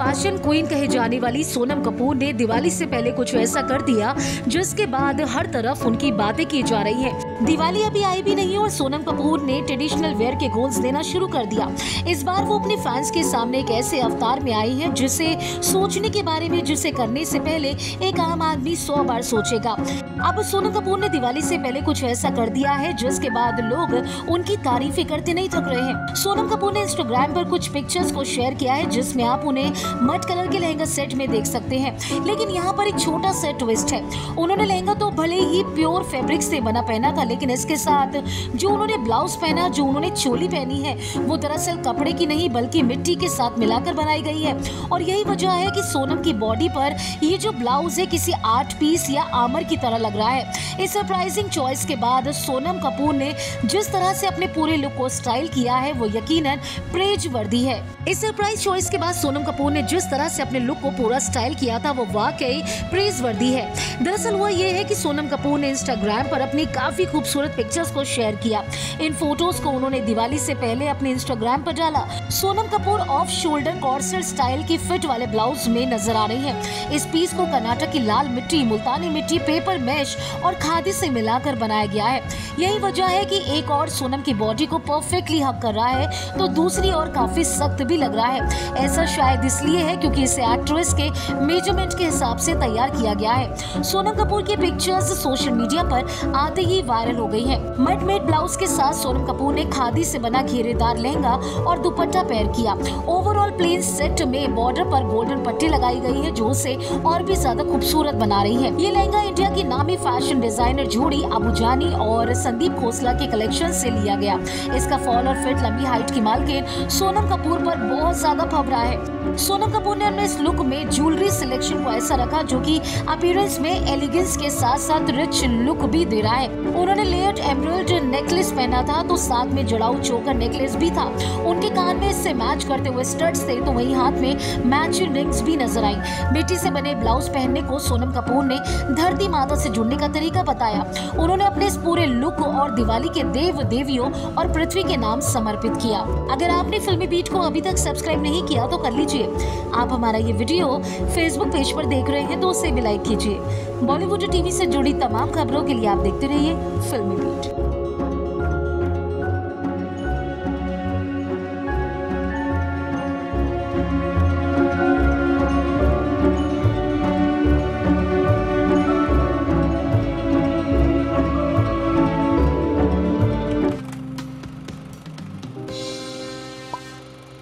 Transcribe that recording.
Fashion queen कहे जाने वाली सोनम कपूर ने दिवाली से पहले कुछ ऐसा कर दिया, जिसके बाद हर तरफ़ उनकी बातें की जा रही हैं। दिवाली अभी आई भी नहीं और सोनम कपूर ने ट्रेडिशनल वेयर के गोल्स देना शुरू कर दिया। इस बार वो अपने फैंस के सामने एक ऐसे अवतार में आई है, जिसे सोचने के बारे में, जिसे करने से पहले एक आम आदमी सौ बार सोचेगा। अब सोनम कपूर ने दिवाली से पहले कुछ ऐसा कर दिया है, जिसके बाद लोग उनकी तारीफें करते नहीं थक रहे हैं। सोनम कपूर ने इंस्टाग्राम पर कुछ पिक्चर्स को शेयर किया है, जिसमें आप उन्हें मट कलर के लहंगा सेट में देख सकते हैं। लेकिन यहाँ पर एक छोटा सा ट्विस्ट है। उन्होंने लहंगा तो भले ही प्योर फैब्रिक से बना पहना था, लेकिन इसके साथ जो उन्होंने ब्लाउज पहना, जो उन्होंने चोली पहनी है, वो दरअसल कपड़े की नहीं, बल्कि मिट्टी के साथ मिलाकर बनाई गई है। और यही वजह है कि सोनम की बॉडी पर ये जो ब्लाउज है, किसी आर्ट पीस या आमर की तरह लग रहा है। इस सरप्राइजिंग चॉइस के बाद सोनम कपूर ने जिस तरह से अपने पूरे लुक को स्टाइल किया है, वो यकीनन प्रेज वर्दी है। इस सरप्राइज़ चॉइस के बाद सोनम कपूर ने जिस तरह से अपने लुक को पूरा स्टाइल किया था, वो वाकई प्रेज वर्दी है। दरअसल हुआ ये है कि सोनम कपूर ने इंस्टाग्राम पर अपनी काफ़ी खूबसूरत पिक्चर्स को शेयर किया। इन फ़ोटोज़ को उन्होंने दिवाली से पहले अपने इंस्टाग्राम पर डाला। Sonam Kapoor off shoulder corset style की फिट वाले ब्लाउज में नज़र आ रही है। इस पीस को कर्नाटक की लाल मिट्टी, मुल्तानी मिट्टी पेपर मैश और खादी से मिलाकर बनाया गया है। यही वजह है कि एक और सोनम की बॉडी को परफेक्टली हक कर रहा है तो दूसरी और काफ़ी सख्त भी लग रहा है। ऐसा शायद इसलिए है क्योंकि इसे एक्ट्रेस के मेज़रमेंट के हिसाब से तैयार किया गया है। सोनम कपूर की पिक्चर्स सोशल मीडिया पर आते ही वायरल हो गई है। मड मेड ब्लाउज के साथ सोनम कपूर ने खादी से बना घेरेदार लहंगा और दुपट्टा पैर किया। ओवरऑल प्लेन सेट में बॉर्डर पर गोल्डन पट्टी लगाई गई है, जो उसे और भी ज़्यादा खूबसूरत बना रही है। ये लहंगा इंडिया की नामी फ़ैशन डिज़ाइनर जोड़ी अबू जानी और संदीप खोसला के कलेक्शन से लिया गया। इसका फॉल और फिट लंबी हाइट की मालकिन सोनम कपूर पर बहुत ज़्यादा फब रहा है। सोनम कपूर ने अपने इस लुक में ज्वेलरी सिलेक्शन को ऐसा रखा, जो कि अपीयरेंस में एलिगेंस के साथ साथ रिच लुक भी दे रहा है। उन्होंने लेयर्ड एमरल्ड नेकलेस पहना था तो साथ में जड़ाऊ चोकर नेकलेस भी था। उनके कान में इससे मैच करते हुए स्टड्स थे तो वहीं हाथ में मैचिंग रिंग्स भी नज़र आई। मिट्टी से बने ब्लाउज पहनने को सोनम कपूर ने धरती माता से जुड़ने का तरीका बताया। उन्होंने अपने इस पूरे लुक और दिवाली के देव देवियों और पृथ्वी के नाम समर्पित किया। अगर आपने फिल्मी बीट को अभी तक सब्सक्राइब नहीं किया तो कर लीजिए। आप हमारा ये वीडियो फेसबुक पेज पर देख रहे हैं तो उसे भी लाइक कीजिए। बॉलीवुड टीवी से जुड़ी तमाम खबरों के लिए आप देखते रहिए फिल्मी बीट